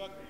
Tucker.